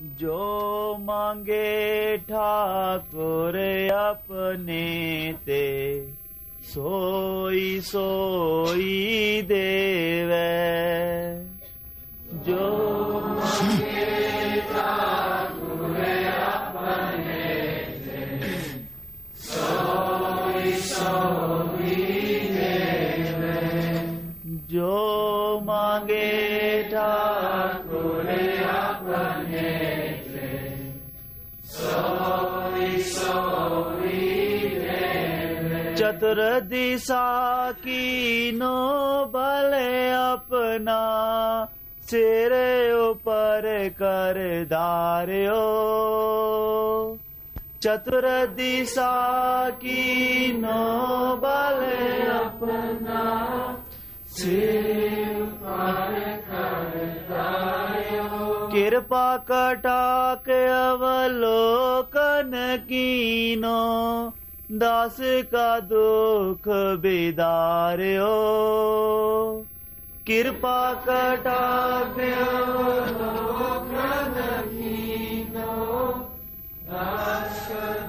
जो मांगे ठाकुर अपने ते सोई सोई देवे। जो चतुर दिशा की नो बल अपना सिर ऊपर कर धार्यो। चतुर दिशा की नो बल अपना सिर ऊपर कर धार्यो। कृपा कटाक अवलोकन कीनो। दास का दुख बिदार्यो कृपा कटाक अवलोकन कीनो दास का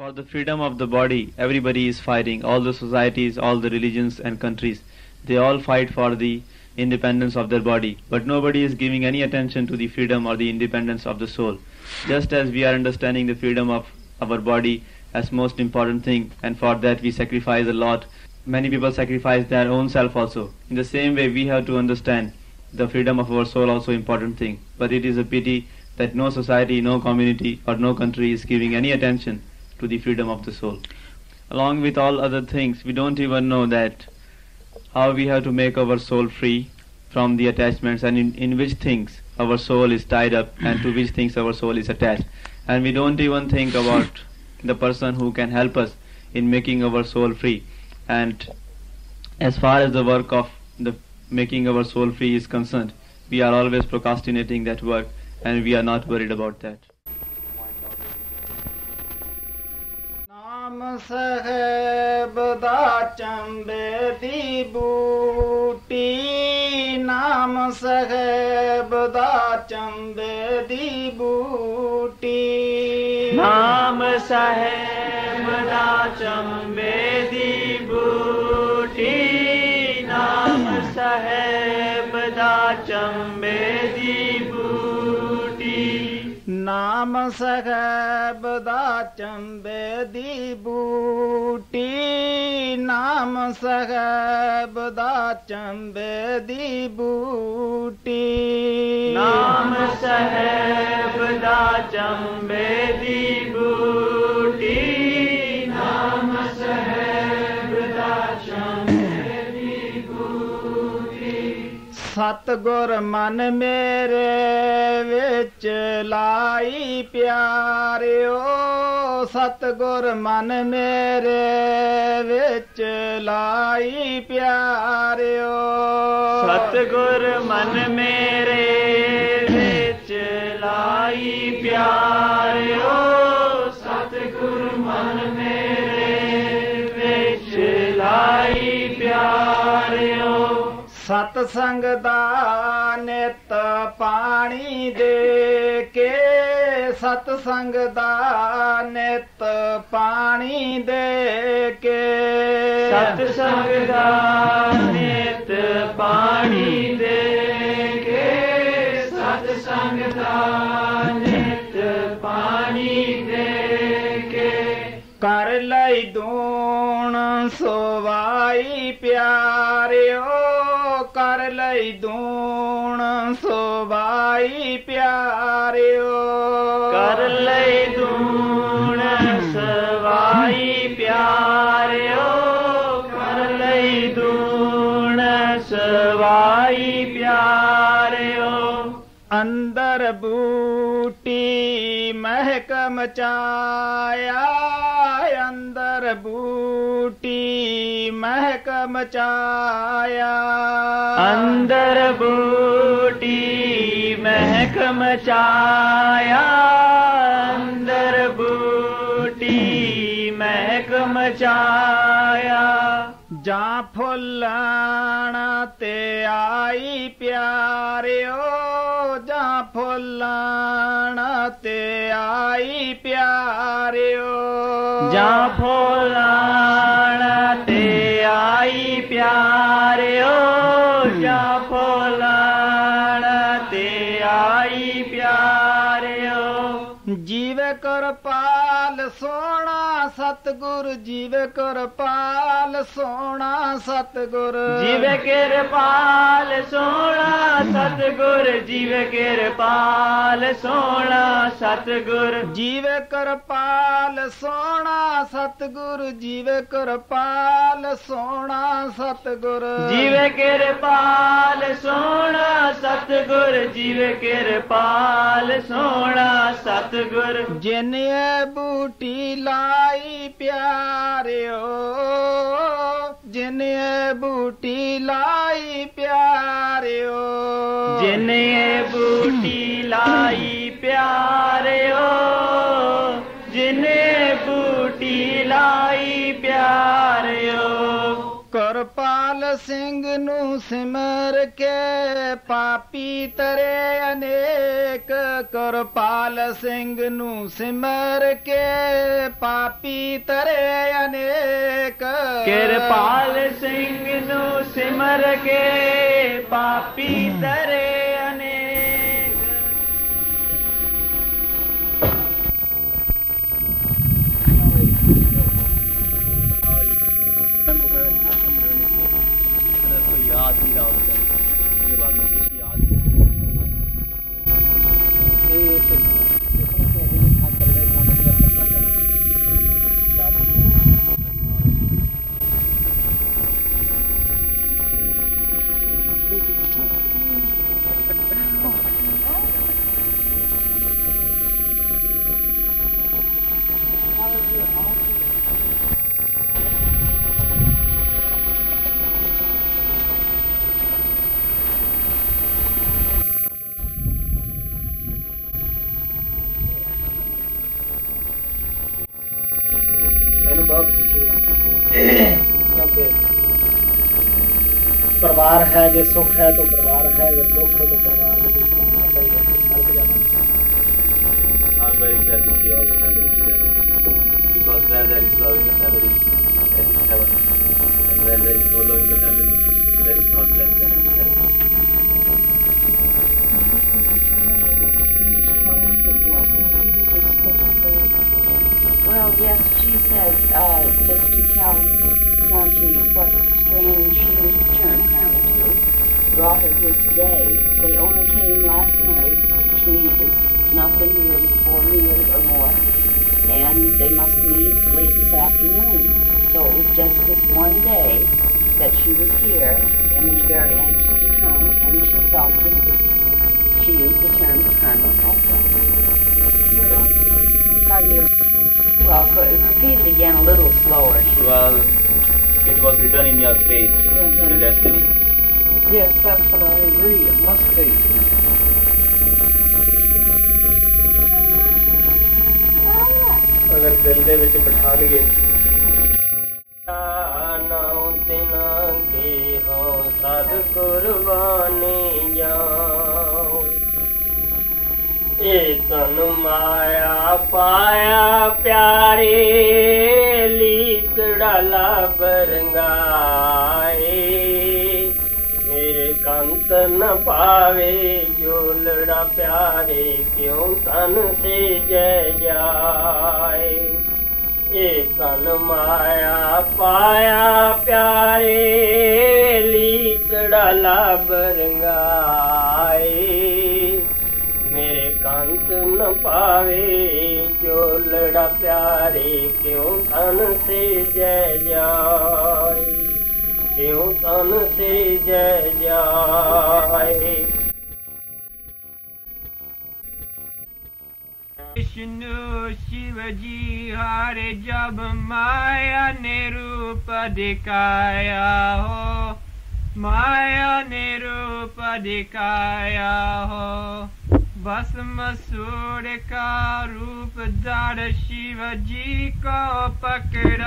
For the freedom of the body, everybody is fighting. All the societies, all the religions and countries, they all fight for the independence of their body. But nobody is giving any attention to the freedom or the independence of the soul. Just as we are understanding the freedom of our body as most important thing, and for that we sacrifice a lot. Many people sacrifice their own self also. In the same way, we have to understand the freedom of our soul also important thing. But it is a pity that no society, no community, or no country is giving any attention to the freedom of the soul. Along with all other things, we don't even know that how we have to make our soul free from the attachments and in, in which things our soul is tied up and to which things our soul is attached. And we don't even think about the person who can help us in making our soul free. And as far as the work of the making our soul free is concerned, we are always procrastinating that work and we are not worried about that. Ram सहबदा चंबे दी बूटी नाम सहबदा चंबे दी बूटी नाम सहबदा चंबे दी बूटी नाम सहबदा चंबे नाम सहब दा दी बूटी नाम सहब दा दी बूटी नाम सहब दा दी बूटी ਸਤਗੁਰ ਮਨ ਮੇਰੇ ਵਿੱਚ ਲਾਈ ਪਿਆਰਿਓ, ਸਤਗੁਰ ਮਨ ਮੇਰੇ ਵਿੱਚ ਲਾਈ ਪਿਆਰਿਓ। ਸਤਗੁਰ ਮਨ ਮੇਰੇ ਵਿੱਚ ਲਾਈ ਪਿਆਰਿਓ, ਸਤਗੁਰ ਮਨ ਮੇਰੇ ਵਿੱਚ ਲਾਈ ਪਿਆਰਿਓ। ਸਤ ਸੰਗ ਦਾ ਨਿਤ ਪਾਣੀ ਦੇ ਕੇ ਸਤ ਸੰਗ ਦਾ ਨਿਤ ਪਾਣੀ ਦੇ ਕੇ। ਸਤ ਸੰਗ ਦਾ ਨਿਤ ਪਾਣੀ ਦੇ ਕੇ ਸਤ ਸੰਗ ਦਾ ਨਿਤ ਪਾਣੀ ਦੇ ਕੇ। ਕਰ ਲਈ ਦੂਣ ਸੋਵਾਈ ਪਿਆਰਿਓ। लई दूण सो भाई कर लई दूण सवाई प्यारे कर लई दूण सवाई प्यारियो अंदर बूटी महकम चाया अंदर बूटी महक मचाया अंदर बूटी महक मचाया अंदर बूटी महक मचाया জাফল্লানাতে আই প্যারে ও জাফল্লানাতে আই প্যারে ও জাফল্লানাতে আই প্যারে ও জাফল্লানাতে আই প্যারে ও জীব কর পা ਕਿਰਪਾਲ ਸੋਹਣਾ ਸਤਗੁਰ ਜੀਵੇ ਕਿਰਪਾਲ ਸੋਹਣਾ ਸਤਗੁਰ। ਜੀਵੇ ਕਿਰਪਾਲ ਸੋਹਣਾ ਸਤਗੁਰ ਜੀਵੇ ਕਿਰਪਾਲ ਸੋਹਣਾ ਸਤਗੁਰ। ਜੀਵੇ ਕਿਰਪਾਲ ਸੋਹਣਾ ਸਤਗੁਰ ਜੀਵੇ ਕਿਰਪਾਲ ਸੋਹਣਾ ਸਤਗੁਰ। ਜੀਵੇ ਕਿਰਪਾਲ ਸੋਹਣਾ ਸਤਗੁਰ ਜੀਵੇ ਕਿਰਪਾਲ ਸੋਹਣਾ ਸਤਗੁਰ। ਜਿਨੇ बूटी लाई प्यारियो बूटी लाई प्यारियो बूटी लाई प्यारियो जिन बूटी लाई प्यारियो करपाल सिंह नू सिमर के पाप ਤਰੇ ਅਨੇਕ ਕਰਪਾਲ ਸਿੰਘ ਨੂੰ ਸਿਮਰ ਕੇ, ਪਾਪੀ ਤਰੇ ਅਨੇਕ ਕਿਰਪਾਲ ਸਿੰਘ ਨੂੰ ਸਿਮਰ ਕੇ, ਪਾਪੀ ਤਰੇ I'm very glad to see all the families together because where there is love in the family, there is heaven. And where there is no love in the family, there is not love in the. Well, yes, she said uh, just to tell Sanji what strange new her brought her here today. They only came last night. She has not been here in four years or more, and they must leave late this afternoon. So it was just this one day that she was here and was very anxious to come, and she felt this was, she used the term karma also. Pardon you. Well, go- repeat it again a little slower. Well, it was written in your fate, the uh-huh. destiny. Yes, that's what I agree, it must be. ਅਗਰ ਦਿਲ ਦੇ ਵਿੱਚ ਬਿਠਾ ਲਈਏ ਨਾਉ ਤਿਨਾ ਕੀ ਹੋ ਸਦ ਕੁਰਬਾਨੀ ਜਾਉ ਇਹ ਤਨ ਮਾਇਆ ਪਾਇਆ ਪਿਆਰੇ ਲੀਤੜਾ ਲਬ ਰੰਗਾਏ ਮੇਰੇ ਕੰਤ ਨ ਪਾਵੇ ਜੋ ਲੜਾ ਪਿਆਰੇ, ਕਿਉਂ ਤਨ ਸੇ ਜੈ ਜਾਏ। ਏ ਤਨ ਮਾਇਆ ਪਾਇਆ ਪਿਆਰੇ ਲੀਤੜਾ ਲਬ ਰੰਗਾਏ ਮੇਰੇ ਕੰਤ ਨ ਪਾਵੇ ਜੋ ਲੜਾ ਪਿਆਰੇ, ਕਿਉਂ ਤਨ ਸੇ ਜੈ ਜਾਏ। क्यों तन से जय जाए? विष्णु शिव जी हारे जब माया ने रूप दिखाया हो, माया ने रूप दिखाया हो बस सूर का रूप दार शिव जी को पकड़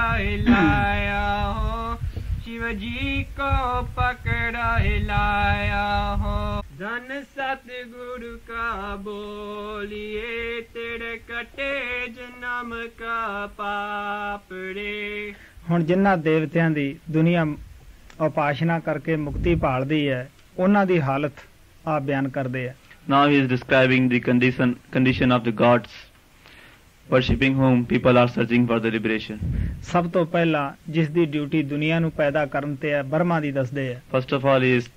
लाया हो। शिव जी को पकड़ा हिलाया हो धन सतगुरु का बोलिए तेरे कटे जन्म का पाप रे ਹੁਣ ਜਿਨ੍ਹਾਂ ਦੇਵਤਿਆਂ ਦੀ ਦੁਨੀਆ ਉਪਾਸ਼ਨਾ ਕਰਕੇ ਮੁਕਤੀ ਭਾਲਦੀ ਹੈ ਉਹਨਾਂ ਦੀ ਹਾਲਤ ਆ ਬਿਆਨ ਕਰਦੇ ਆ Now he is describing the condition condition of the gods, worshipping whom people are searching for the liberation. ਸਭ ਤੋਂ ਪਹਿਲਾਂ ਜਿਸ ਦੀ ਡਿਊਟੀ ਦੁਨੀਆ ਨੂੰ ਪੈਦਾ ਕਰਨ ਤੇ ਹੈ ਬਰਮਾ ਦੀ ਦੱਸਦੇ ਆ First of all, he is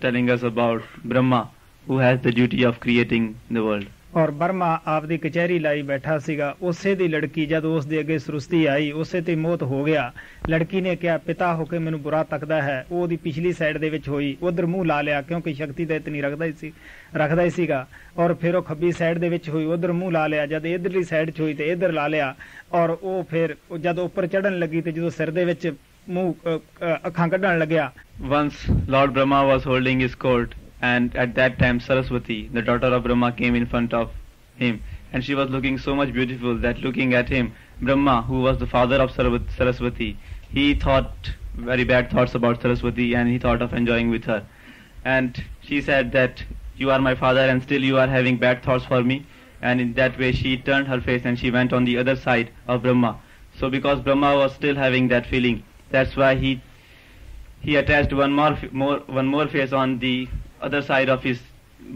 telling us about Brahma, who has the duty of creating the world. ਔਰ ਬਰਮਾ ਆਪਦੀ ਕਚਹਿਰੀ ਲਾਈ ਬੈਠਾ ਸੀਗਾ। ਉਸੇ ਦੀ ਲੜਕੀ ਜਦ ਉਸ ਦੇ ਅੱਗੇ ਸ੍ਰੁਸ਼ਟੀ ਆਈ ਉਸੇ ਤੇ ਮੌਤ ਹੋ ਗਿਆ। ਲੜਕੀ ਨੇ ਕਿਹਾ ਪਿਤਾ ਹੋ ਕੇ ਮੈਨੂੰ ਬੁਰਾ ਤੱਕਦਾ ਹੈ। ਉਹ ਉਹਦੀ ਪਿਛਲੀ ਸਾਈਡ ਦੇ ਵਿੱਚ ਹੋਈ। ਉਧਰ ਮੂੰਹ ਲਾ ਲਿਆ ਕਿਉਂਕਿ ਸ਼ਕਤੀ ਤਾਂ ਇਤਨੀ ਰੱਖਦਾ ਹੀ ਸੀ ਰੱਖਦਾ ਹੀ ਸੀਗਾ। ਔਰ ਫਿਰ ਉਹ ਖੱਬੀ ਸਾਈਡ ਦੇ ਵਿੱਚ ਹੋਈ ਉਧਰ ਮੂੰਹ ਲਾ ਲਿਆ। ਜਦ ਇਧਰਲੀ ਸਾਈਡ 'ਚ ਹੋਈ ਤੇ ਇਧਰ ਲਾ ਲਿਆ। ਔਰ ਉਹ ਫਿਰ ਜਦ ਉੱਪਰ ਚੜਨ ਲੱਗੀ ਤੇ ਜਦੋਂ ਸਿਰ ਦੇ ਵਿੱਚ ਮੂੰਹ ਅੱਖਾਂ ਕੱਢਣ ਲੱਗਿਆ। Once Lord Brahma was holding his court, and at that time Saraswati, the daughter of Brahma, came in front of him, and she was looking so much beautiful that looking at him, Brahma, who was the father of Saraswati, he thought very bad thoughts about Saraswati, and he thought of enjoying with her. And she said that you are my father, and still you are having bad thoughts for me. And in that way, she turned her face and she went on the other side of Brahma. So because Brahma was still having that feeling, that's why he he attached one more, more one more face on the other side of his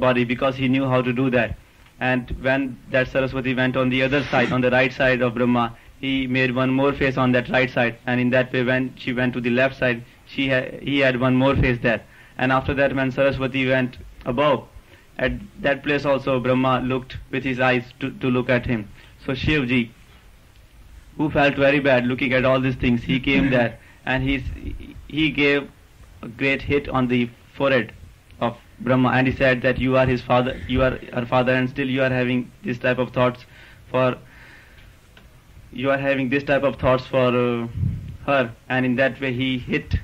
body because he knew how to do that. And when that Saraswati went on the other side, on the right side of Brahma, he made one more face on that right side. And in that way, when she went to the left side, she ha- he had one more face there. And after that, when Saraswati went above, at that place also Brahma looked with his eyes to, to look at him. So Shivji, who felt very bad looking at all these things, he came there and he he gave a great hit on the forehead Brahma and he said that you are his father, you are her father, and still you are having this type of thoughts for you are having this type of thoughts for uh, her, and in that way he hit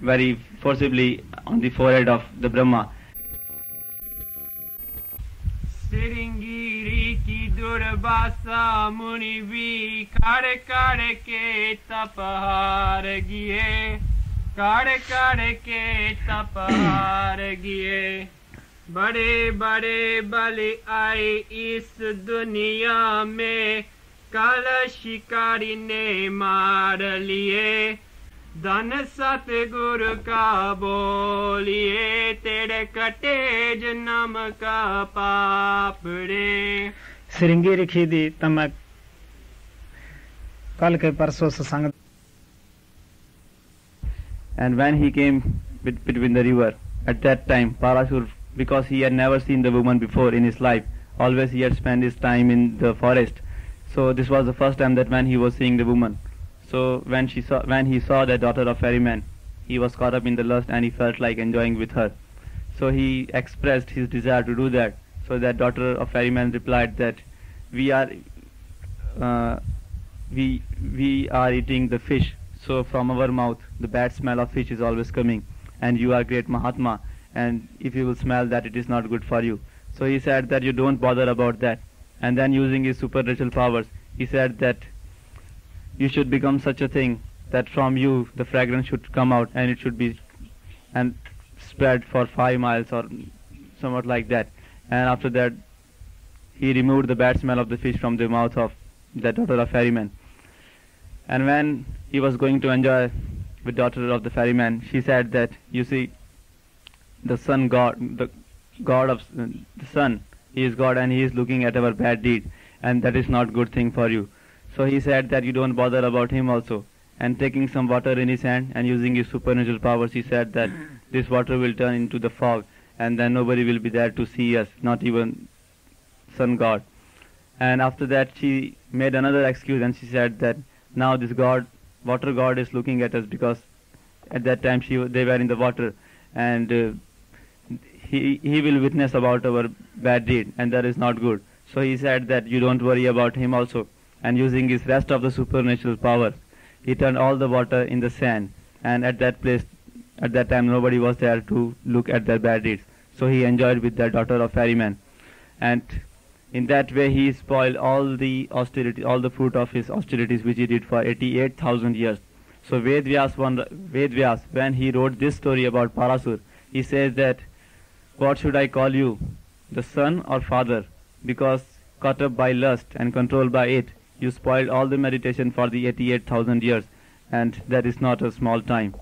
very forcibly on the forehead of the Brahma. सिरंगीरी की दुर्वासा मुनि भी कर कर के तपहार गिए काढ़ काढ़ के तपार गिए। बड़े बड़े बलि आई इस दुनिया में। कल शिकारी ने मार लिए। धन सतगुरु का बोलिए, तेरे कटे जन्म का पापड़े सिरंगी रिखी दी तमक। कल के परसों से संग And when he came bet- between the river, at that time, Parashur, because he had never seen the woman before in his life, always he had spent his time in the forest. So this was the first time that when he was seeing the woman. So when she saw, when he saw the daughter of ferryman, he was caught up in the lust and he felt like enjoying with her. So he expressed his desire to do that. So that daughter of ferryman replied that we are uh, we we are eating the fish so from our mouth the bad smell of fish is always coming. And you are great mahatma. And if you will smell that it is not good for you. So he said that you don't bother about that. And then using his supernatural powers he said that you should become such a thing that from you the fragrance should come out and it should be and spread for five miles or somewhat like that. And after that he removed the bad smell of the fish from the mouth of the daughter of ferryman. And when he was going to enjoy with daughter of the ferryman, she said that, you see, the sun god, the god of the sun, he is God and he is looking at our bad deed, and that is not good thing for you. So he said that you don't bother about him also. And taking some water in his hand and using his supernatural powers, he said that this water will turn into the fog, and then nobody will be there to see us, not even sun god. And after that, she made another excuse and she said that now this god, water god, is looking at us because at that time she they were in the water, and uh, he he will witness about our bad deed, and that is not good. So he said that you don't worry about him also, and using his rest of the supernatural power, he turned all the water in the sand, and at that place, at that time nobody was there to look at their bad deeds. So he enjoyed with the daughter of ferryman, and in that way he spoiled all the austerity, all the fruit of his austerities which he did for 88,000 years. So Vedvyas, one, Vedvyas, when he wrote this story about Parasur, he says that, what should I call you, the son or father? Because caught up by lust and controlled by it, you spoiled all the meditation for the 88,000 years, and that is not a small time.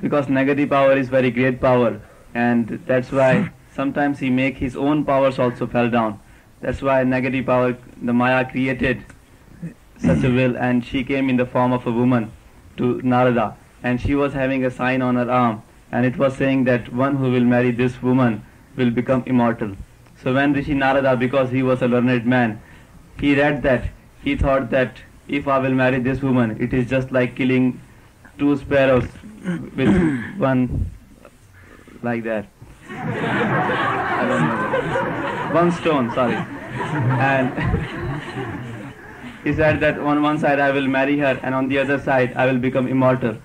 Because negative power is very great power, and that's why sometimes he make his own powers also fell down. That's why negative power, the Maya created such a will, and she came in the form of a woman to Narada, and she was having a sign on her arm, and it was saying that one who will marry this woman will become immortal. So when Rishi Narada, because he was a learned man, he read that, he thought that if I will marry this woman, it is just like killing two sparrows with one like that. One stone, sorry. And he said that on one side I will marry her and on the other side I will become immortal.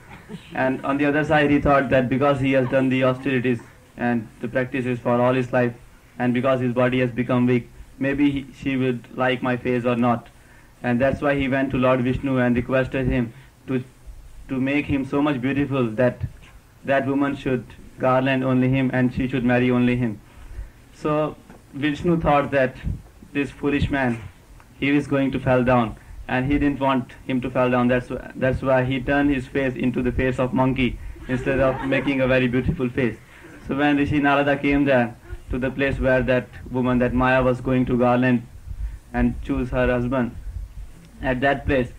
And on the other side he thought that because he has done the austerities and the practices for all his life and because his body has become weak, maybe he, she would like my face or not. And that's why he went to Lord Vishnu and requested him to to make him so much beautiful that that woman should garland only him and she should marry only him. So Vishnu thought that this foolish man, he was going to fall down and he didn't want him to fall down. That's, wh- that's why he turned his face into the face of monkey instead of making a very beautiful face. So when Rishi Narada came there to the place where that woman, that Maya was going to garland and choose her husband, at that place,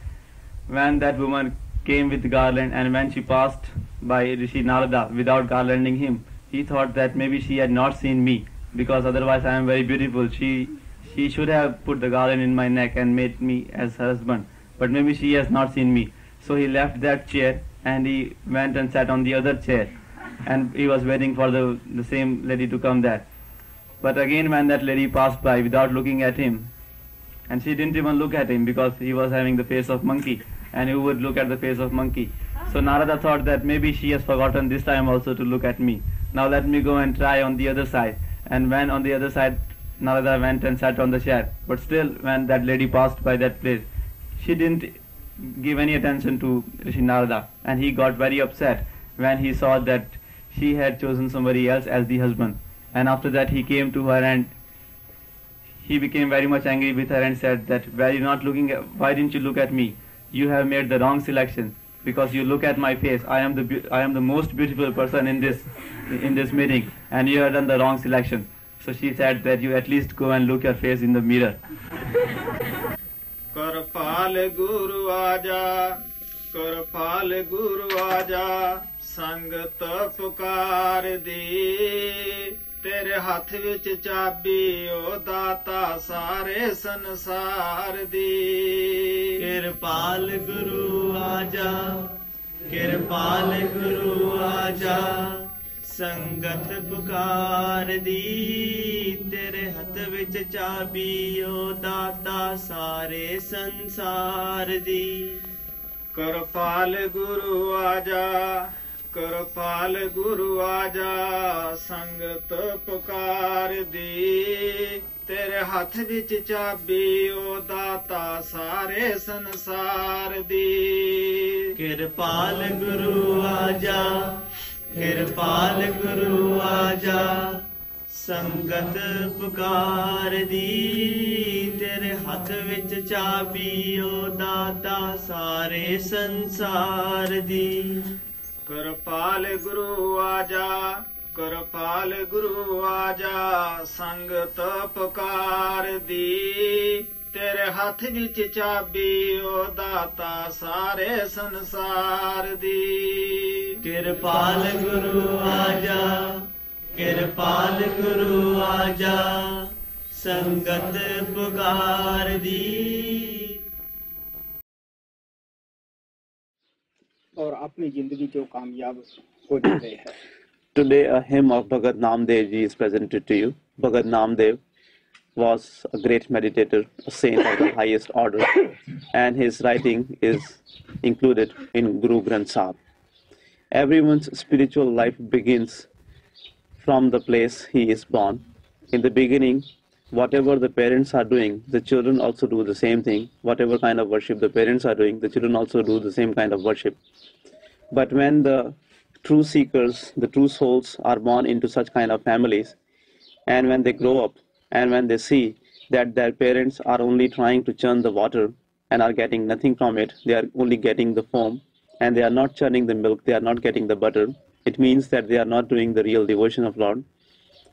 when that woman came with garland and when she passed by Rishi Narada without garlanding him, he thought that maybe she had not seen me because otherwise I am very beautiful. She she should have put the garland in my neck and made me as her husband, but maybe she has not seen me. So he left that chair and he went and sat on the other chair, and he was waiting for the the same lady to come there. But again, when that lady passed by without looking at him, and she didn't even look at him because he was having the face of monkey, and who would look at the face of monkey? So Narada thought that maybe she has forgotten this time also to look at me. Now let me go and try on the other side. And when on the other side, Narada went and sat on the chair. But still, when that lady passed by that place, she didn't give any attention to Rishi Narada, and he got very upset when he saw that she had chosen somebody else as the husband. And after that, he came to her and he became very much angry with her and said that why you not looking at, why didn't you look at me you have made the wrong selection because you look at my face. I am the I am the most beautiful person in this in this meeting, and you have done the wrong selection. So she said that you at least go and look your face in the mirror. Karpal गुरु आजा करपाल गुरु आजा संग तपकार दी ਤੇਰੇ ਹੱਥ ਵਿੱਚ ਚਾਬੀ ਓ ਦਾਤਾ ਸਾਰੇ ਸੰਸਾਰ ਦੀ। ਕਿਰਪਾਲ ਗੁਰੂ ਆਜਾ ਕਿਰਪਾਲ ਗੁਰੂ ਆਜਾ ਸੰਗਤ ਪੁਕਾਰ ਦੀ। ਤੇਰੇ ਹੱਥ ਵਿੱਚ ਚਾਬੀ ਓ ਦਾਤਾ ਸਾਰੇ ਸੰਸਾਰ ਦੀ। ਕਰਪਾਲ ਗੁਰੂ ਆਜਾ ਕਿਰਪਾਲ ਗੁਰੂ ਆਜਾ, ਸੰਗਤ ਪੁਕਾਰ ਦੀ। ਤੇਰੇ ਹੱਥ ਵਿੱਚ ਚਾਬੀ ਓ ਦਾਤਾ ਸਾਰੇ ਸੰਸਾਰ ਦੀ। ਕਿਰਪਾਲ ਗੁਰੂ ਆਜਾ, ਕਿਰਪਾਲ ਗੁਰੂ ਆਜਾ, ਸੰਗਤ ਪੁਕਾਰ ਦੀ। ਤੇਰੇ ਹੱਥ ਵਿੱਚ ਚਾਬੀ ਓ ਦਾਤਾ ਸਾਰੇ ਸੰਸਾਰ ਦੀ। ਕਿਰਪਾਲ ਗੁਰੂ ਆਜਾ, ਕਿਰਪਾਲ ਗੁਰੂ ਆਜਾ ਸੰਗਤ ਪੁਕਾਰ ਦੀ। ਤੇਰੇ ਹੱਥ ਵਿੱਚ ਚਾਬੀ, ਓ ਦਾਤਾ ਸਾਰੇ ਸੰਸਾਰ ਦੀ। ਕਿਰਪਾਲ ਗੁਰੂ ਆਜਾ, ਕਿਰਪਾਲ ਗੁਰੂ ਆਜਾ, ਸੰਗਤ ਪੁਕਾਰ ਦੀ। और अपनी जिंदगी जो कामयाब हो जाते हैं Today, a hymn of Bhagat Namdev ji is presented to you. Bhagat Namdev was a great meditator, a saint of the highest order, and his writing is included in Guru Granth Sahib. Everyone's spiritual life begins from the place he is born. In the beginning, whatever the parents are doing, the children also do the same thing. Whatever kind of worship the parents are doing, the children also do the same kind of worship. But when the true seekers, the true souls are born into such kind of families, and when they grow up and when they see that their parents are only trying to churn the water and are getting nothing from it, they are only getting the foam and they are not churning the milk, they are not getting the butter. It means that they are not doing the real devotion of Lord.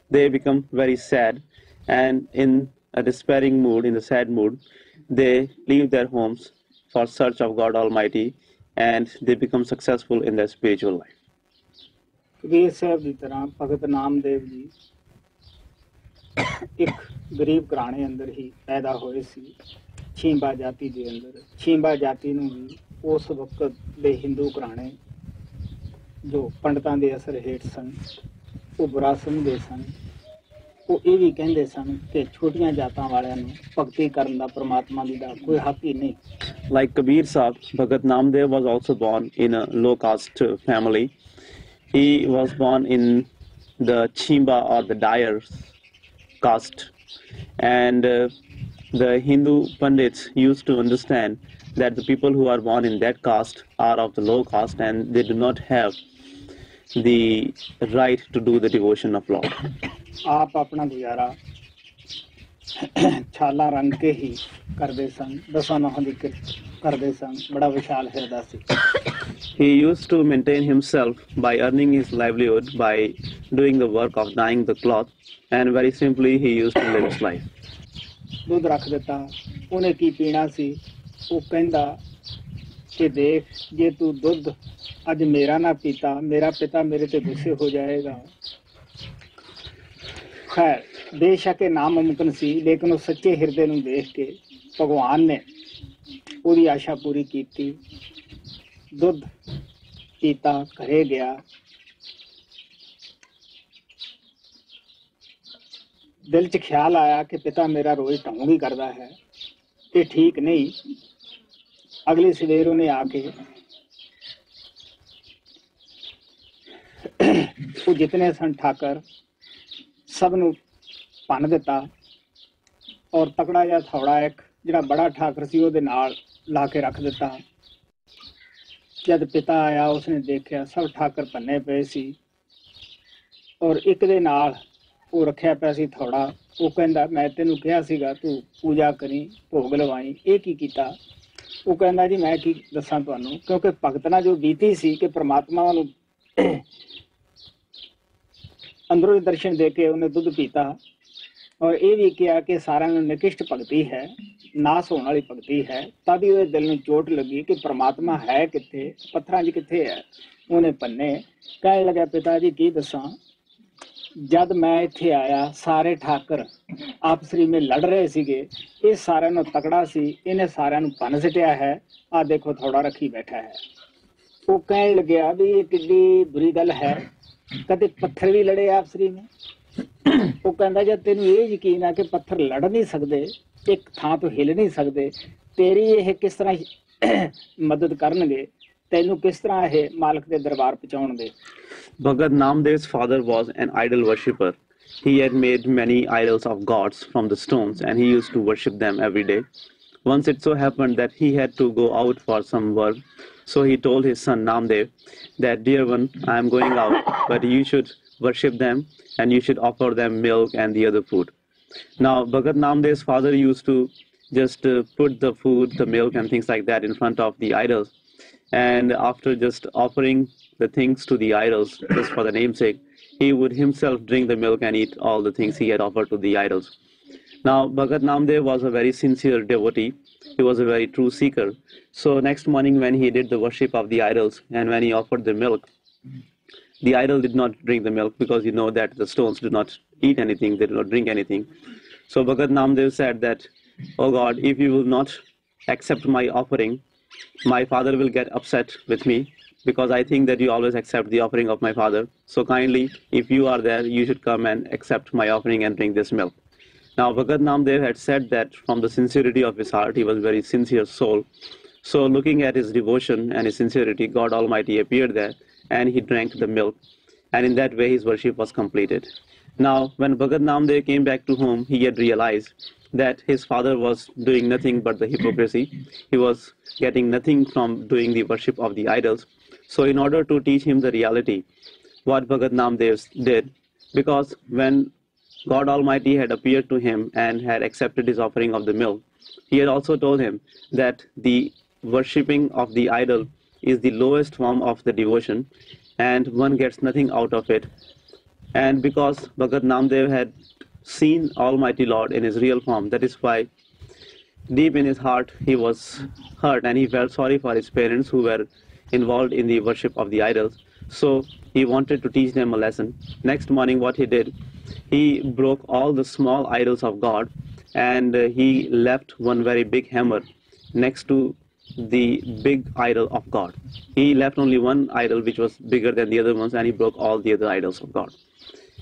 They become very sad and in a despairing mood, in a sad mood, they leave their homes for search of God Almighty and they become successful in their spiritual life. Kabir Sahib ਦੀ ਤਰ੍ਹਾਂ ਭਗਤ ਨਾਮਦੇਵ ਜੀ ਇੱਕ ਗਰੀਬ ਘਰਾਣੇ ਅੰਦਰ ਹੀ ਪੈਦਾ ਹੋਏ ਸੀ, ਛੀਂਬਾ ਜਾਤੀ ਦੇ ਅੰਦਰ ਛੀਂਬਾ ਜਾਤੀ ਨੂੰ ਵੀ ਉਸ ਵਕਤ ਦੇ ਹਿੰਦੂ ਘਰਾਣੇ ਜੋ ਪੰਡਤਾਂ ਦੇ ਅਸਰ ਹੇਠ ਸਨ, ਉਹ ਬੁਰਾ ਸਮਝਦੇ ਸਨ like kabir sahab bhagat namdev was also born in a low caste family. He was born in the Chhimba or the Dyer's caste. And uh, the hindu pandits used to understand that the people who are born in that caste are of the low caste and they do not have the right to do the devotion of lord. ਆਪ ਆਪਣਾ ਗੁਜ਼ਾਰਾ ਛਾਲਾਂ ਰੰਗ ਕੇ ਹੀ ਕਰਦੇ ਸਨ ਦਸਾਂ ਨੌਹਾਂ ਦੀ ਕਿਰਤ ਕਰਦੇ ਸਨ ਬੜਾ ਵਿਸ਼ਾਲ ਹਿਰਦਾ ਸੀ He used to maintain himself by earning his livelihood by doing the work of dyeing the cloth, and very simply, he used to live his life. ਦੁੱਧ ਰੱਖ ਦਿੱਤਾ ਉਹਨੇ ਕੀ ਪੀਣਾ ਸੀ ਉਹ ਕਹਿੰਦਾ ਕਿ ਦੇਖ ਜੇ ਤੂੰ ਦੁੱਧ ਅੱਜ ਮੇਰਾ ਨਾ ਪੀਤਾ ਮੇਰਾ ਪਿਤਾ ਮੇਰੇ ਤੇ ਗੁੱਸੇ ਹੋ ਜਾਏਗਾ ਖੈਰ ਬੇਸ਼ੱਕ ਇਹ ਨਾਮੁਮਕਿਨ ਸੀ ਲੇਕਿਨ ਉਹ ਸੱਚੇ ਹਿਰਦੇ ਨੂੰ ਦੇਖ ਕੇ ਭਗਵਾਨ ਨੇ ਉਹਦੀ ਆਸ਼ਾ ਪੂਰੀ ਕੀਤੀ ਦੁੱਧ ਪੀਤਾ ਘਰੇ ਗਿਆ ਦਿਲ 'ਚ ਖਿਆਲ ਆਇਆ ਕਿ ਪਿਤਾ ਮੇਰਾ ਰੋਜ਼ ਢੰਗ ਹੀ ਕਰਦਾ ਹੈ ਇਹ ਠੀਕ ਨਹੀਂ ਅਗਲੇ ਸਵੇਰ ਉਹਨੇ ਆ ਕੇ ਉਹ ਜਿਤਨੇ ਸਨ ਠਾਕਰ ਸਭ ਨੂੰ ਭੰਨ ਦਿੱਤਾ ਔਰ ਤਕੜਾ ਜਿਹਾ ਥੌੜਾ ਇੱਕ ਜਿਹੜਾ ਬੜਾ ਠਾਕਰ ਸੀ ਉਹਦੇ ਨਾਲ ਲਾ ਕੇ ਰੱਖ ਦਿੱਤਾ। ਜਦ ਪਿਤਾ ਆਇਆ, ਉਸਨੇ ਦੇਖਿਆ ਸਭ ਠਾਕਰ ਭੰਨੇ ਪਏ ਸੀ ਔਰ ਇੱਕ ਦੇ ਨਾਲ ਉਹ ਰੱਖਿਆ ਪਿਆ ਸੀ ਥੋੜਾ। ਉਹ ਕਹਿੰਦਾ, ਮੈਂ ਤੈਨੂੰ ਕਿਹਾ ਸੀਗਾ, ਤੂੰ ਪੂਜਾ ਕਰੀ, ਭੋਗ ਲਵਾਈ। ਇਹ ਕੀ ਕੀਤਾ? ਉਹ ਕਹਿੰਦਾ, ਜੀ, ਮੈਂ ਕੀ ਦੱਸਾਂ ਤੁਹਾਨੂੰ? ਕਿਉਂਕਿ ਭਗਤ ਨਾਲ ਜੋ ਬੀਤੀ ਸੀ ਕਿ ਪ੍ਰਮਾਤਮਾ ਨੂੰ ਅੰਦਰੋਂ ਹੀ ਦਰਸ਼ਨ ਦੇ ਕੇ ਉਹਨੇ ਦੁੱਧ ਪੀਤਾ ਔਰ ਇਹ ਵੀ ਕਿਹਾ ਕਿ ਸਾਰਿਆਂ ਨੂੰ ਨਿਕਿਸ਼ਟ ਭਗਤੀ ਹੈ ਨਾਸ ਹੋਣ ਵਾਲੀ ਭਗਤੀ ਹੈ ਤਦ ਹੀ ਉਹਦੇ ਦਿਲ ਨੂੰ ਚੋਟ ਲੱਗੀ ਕਿ ਪ੍ਰਮਾਤਮਾ ਹੈ ਕਿੱਥੇ ਪੱਥਰਾਂ 'ਚ ਕਿੱਥੇ ਹੈ ਉਹਨੇ ਪੰਨੇ ਕਹਿਣ ਲੱਗਾ ਪਿਤਾ ਜੀ ਕੀ ਦੱਸਾਂ ਜਦ ਮੈਂ ਇੱਥੇ ਆਇਆ ਸਾਰੇ ਠਾਕਰ ਆਪਸਰੀ ਵਿੱਚ ਲੜ ਰਹੇ ਸੀਗੇ ਇਹ ਸਾਰਿਆਂ ਨੂੰ ਤਕੜਾ ਸੀ ਇਹਨੇ ਸਾਰਿਆਂ ਨੂੰ ਪੰਨ ਸਿਟਿਆ ਹੈ ਆ ਦੇਖੋ ਥੋੜਾ ਰੱਖੀ ਬੈਠਾ ਹੈ ਉਹ ਕਹਿਣ ਲੱਗਿਆ ਵੀ ਇਹ ਕਿੱਡੀ ਬੁਰੀ ਗੱਲ ਹੈ ਕਦੇ ਪੱਥਰ ਵੀ ਲੜੇ ਆਪਸਰੀ ਨੇ ਉਹ ਕਹਿੰਦਾ ਜੇ ਤੈਨੂੰ ਇਹ ਯਕੀਨ ਆ ਕਿ ਪੱਥਰ ਲੜ ਨਹੀਂ ਸਕਦੇ ਇੱਕ ਥਾਂ ਤੋਂ ਹਿਲ ਨਹੀਂ ਸਕਦੇ ਤੇਰੀ ਇਹ ਕਿਸ ਤਰ੍ਹਾਂ ਮਦਦ ਕਰਨਗੇ ਤੈਨੂੰ ਕਿਸ ਤਰ੍ਹਾਂ ਇਹ ਮਾਲਕ ਦੇ ਦਰਬਾਰ ਪਹੁੰਚਾਉਣਗੇ Bhagat Namdev's father was an idol worshipper He had made many idols of gods from the stones and he used to worship them every day. Once it so happened that he had to go out for some work, so he told his son Namdev that, Dear one, I am going out, but you should worship them and you should offer them milk and the other food. Now, Bhagat Namdev's father used to just uh, put the food, the milk, and things like that in front of the idols. And after just offering the things to the idols, just for the namesake, he would himself drink the milk and eat all the things he had offered to the idols. Now, Bhagat Namdev was a very sincere devotee. He was a very true seeker. So, next morning, when he did the worship of the idols and when he offered the milk, the idol did not drink the milk because you know that the stones do not eat anything, they do not drink anything. So, Bhagat Namdev said that, Oh God, if you will not accept my offering, my father will get upset with me because I think that you always accept the offering of my father. So kindly, if you are there, you should come and accept my offering and drink this milk. Now, Bhagat Namdev had said that from the sincerity of his heart, he was a very sincere soul. So, looking at his devotion and his sincerity, God Almighty appeared there and he drank the milk. And in that way, his worship was completed. Now, when Bhagat Namdev came back to home, he had realized that his father was doing nothing but the hypocrisy. He was getting nothing from doing the worship of the idols. So, in order to teach him the reality, what Bhagat Namdev did, because when God Almighty had appeared to him and had accepted his offering of the milk, he had also told him that the worshipping of the idol is the lowest form of the devotion and one gets nothing out of it. And because Bhagat Namdev had seen Almighty Lord in his real form, that is why deep in his heart he was hurt and he felt sorry for his parents who were involved in the worship of the idols. So he wanted to teach them a lesson. Next morning, what he did, he broke all the small idols of God and uh, he left one very big hammer next to the big idol of God. He left only one idol which was bigger than the other ones and he broke all the other idols of God.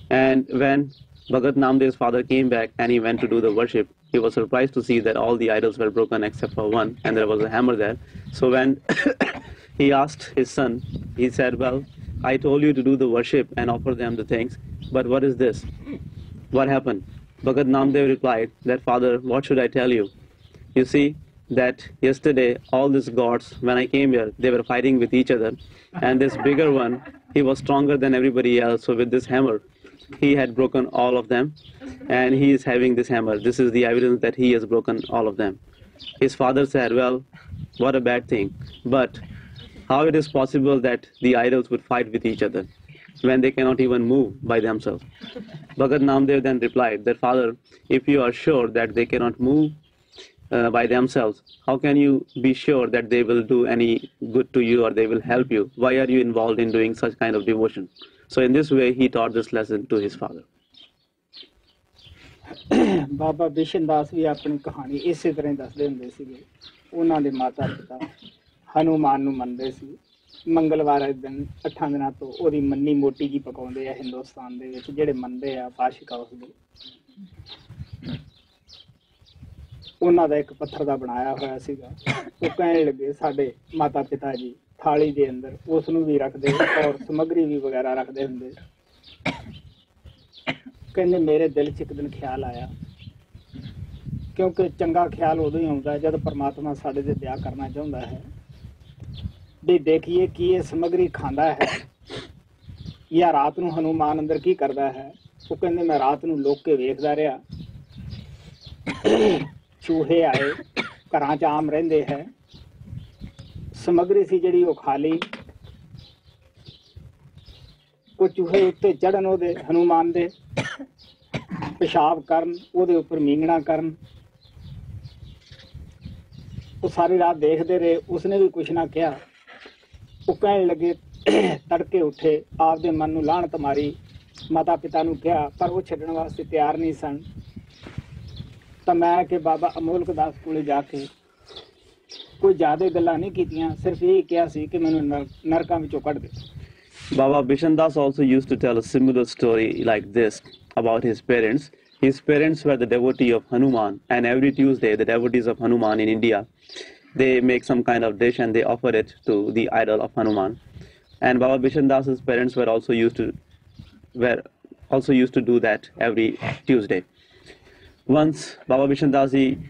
And when Bhagat Namdev's father came back and he went to do the worship, he was surprised to see that all the idols were broken except for one and there was a hammer there. So when he asked his son, he said, Well, I told you to do the worship and offer them the things, but what is this? What happened? Bhagat Namdev replied that, Father, what should I tell you? You see, that yesterday all these gods, when I came here, they were fighting with each other. And this bigger one, he was stronger than everybody else. So with this hammer, he had broken all of them. And he is having this hammer. This is the evidence that he has broken all of them. His father said, well, what a bad thing. But how it is possible that the idols would fight with each other when they cannot even move by themselves? Bhagat Namdev then replied that, Father, if you are sure that they cannot move uh, by themselves, how can you be sure that they will do any good to you or they will help you? Why are you involved in doing such kind of devotion? So in this way, he taught this lesson to his father. Baba Bishan Das ਵੀ ਆਪਣੀ ਕਹਾਣੀ ਇਸੇ ਤਰ੍ਹਾਂ ਹੀ ਦੱਸਦੇ ਹੁੰਦੇ ਸੀਗੇ ਉਹਨਾਂ ਦੇ ਮਾਤਾ ਪਿਤਾ ਹਨੂਮਾਨ ਨੂੰ ਮੰਨਦੇ ਸੀ ਮੰਗਲਵਾਰ ਦੇ ਦਿਨ, ਅੱਠਾਂ ਦਿਨਾਂ ਤੋਂ ਉਹਦੀ ਮੰਨੀ ਮੋਟੀ ਜੀ ਪਕਾਉਂਦੇ ਆ ਹਿੰਦੁਸਤਾਨ ਦੇ ਵਿੱਚ, ਜਿਹੜੇ ਮੰਨਦੇ ਆ ਪਾਸ਼ਿਕਾ ਉਸਦੇ ਉਹਨਾਂ ਦਾ ਇੱਕ ਪੱਥਰ ਦਾ ਬਣਾਇਆ ਹੋਇਆ ਸੀਗਾ। ਉਹ ਕਹਿਣ ਲੱਗੇ, ਸਾਡੇ ਮਾਤਾ ਪਿਤਾ ਜੀ, ਥਾਲੀ ਦੇ ਅੰਦਰ ਉਸ ਨੂੰ ਵੀ ਰੱਖਦੇ ਔਰ ਸਮੱਗਰੀ ਵੀ ਵਗੈਰਾ ਰੱਖਦੇ ਹੁੰਦੇ। ਕਹਿੰਦੇ, ਮੇਰੇ ਦਿਲ 'ਚ ਇੱਕ ਦਿਨ ਖਿਆਲ ਆਇਆ, ਕਿਉਂਕਿ ਚੰਗਾ ਖਿਆਲ ਉਦੋਂ ਹੀ ਆਉਂਦਾ ਜਦ ਪਰਮਾਤਮਾ ਸਾਡੇ ਤੇ ਦਇਆ ਕਰਨਾ ਚਾਹੁੰਦਾ ਹੈ। ਵੀ ਦੇਖੀਏ ਕੀ ਇਹ ਸਮੱਗਰੀ ਖਾਂਦਾ ਹੈ ਜਾਂ ਰਾਤ ਨੂੰ ਹਨੂਮਾਨ ਅੰਦਰ ਕੀ ਕਰਦਾ ਹੈ? ਉਹ ਕਹਿੰਦੇ, ਮੈਂ ਰਾਤ ਨੂੰ ਲੋਕ ਕੇ ਵੇਖਦਾ ਰਿਹਾ। ਚੂਹੇ ਆਏ, ਘਰਾਂ 'ਚ ਆਮ ਰਹਿੰਦੇ ਹੈ। ਸਮੱਗਰੀ ਸੀ ਜਿਹੜੀ ਉਹ ਖਾ ਲਈ। ਉਹ ਚੂਹੇ ਉੱਤੇ ਚੜਨ ਉਹਦੇ, ਹਨੂਮਾਨ ਦੇ ਪਿਸ਼ਾਬ ਕਰਨ, ਉਹਦੇ ਉੱਪਰ ਮੀਂਗਣਾ ਕਰਨ। ਉਹ ਸਾਰੀ ਰਾਤ ਦੇਖਦੇ ਰਹੇ, ਉਸਨੇ ਵੀ ਕੁਛ ਨਾ ਕਿਹਾ। ਉਹ ਕਹਿਣ ਲੱਗੇ ਤੜਕੇ ਉੱਠੇ ਆਪਦੇ ਮਨ ਨੂੰ ਲਾਹਣਤ ਮਾਰੀ ਮਾਤਾ ਪਿਤਾ ਨੂੰ ਕਿਹਾ ਪਰ ਉਹ ਛੱਡਣ ਵਾਸਤੇ ਤਿਆਰ ਨਹੀਂ ਸਨ ਤਾਂ ਮੈਂ ਕਿ ਬਾਬਾ ਅਮੋਲਕ ਦਾਸ ਕੋਲੇ ਜਾ ਕੇ ਕੋਈ ਜ਼ਿਆਦਾ ਗੱਲਾਂ ਨਹੀਂ ਕੀਤੀਆਂ ਸਿਰਫ ਇਹ ਕਿਹਾ ਸੀ ਕਿ ਮੈਨੂੰ ਨਰ- ਨਰਕਾਂ ਵਿੱਚੋਂ ਕੱਢ ਦੇ Baba Bishandas also used to tell a similar story like this about his parents. His parents were the devotee of Hanuman, and every Tuesday, the devotees of Hanuman in India, they make some kind of dish and they offer it to the idol of Hanuman. And Baba Bishandas's parents were also used to were also used to do that every Tuesday. Once Baba Bishandasi,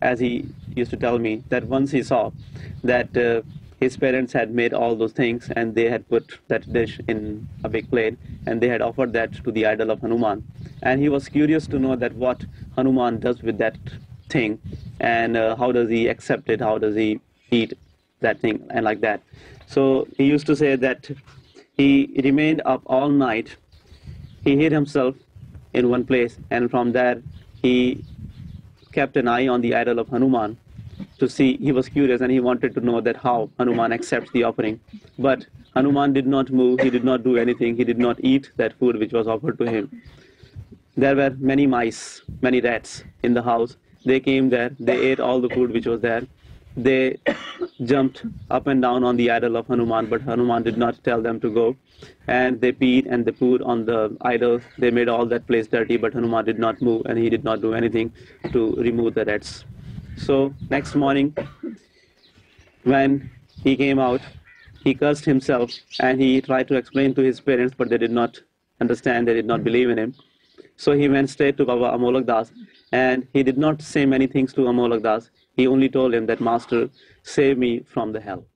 as he used to tell me, that once he saw that uh, his parents had made all those things and they had put that dish in a big plate and they had offered that to the idol of Hanuman. And he was curious to know that what Hanuman does with that thing and uh, how does he accept it, how does he eat that thing and like that. So he used to say that he remained up all night. He hid himself in one place and from there he kept an eye on the idol of Hanuman to see he was curious and he wanted to know that how Hanuman accepts the offering. But Hanuman did not move, he did not do anything, he did not eat that food which was offered to him. There were many mice, many rats in the house. They came there, they ate all the food which was there. They jumped up and down on the idol of Hanuman, but Hanuman did not tell them to go. And they peed and they pooed on the idol. They made all that place dirty, but Hanuman did not move and he did not do anything to remove the rats. So next morning, when he came out, he cursed himself and he tried to explain to his parents, but they did not understand, they did not believe in him. So he went straight to Baba Amolak Das and he did not say many things to Amolak Das. He only told him that, Master, save me from the hell.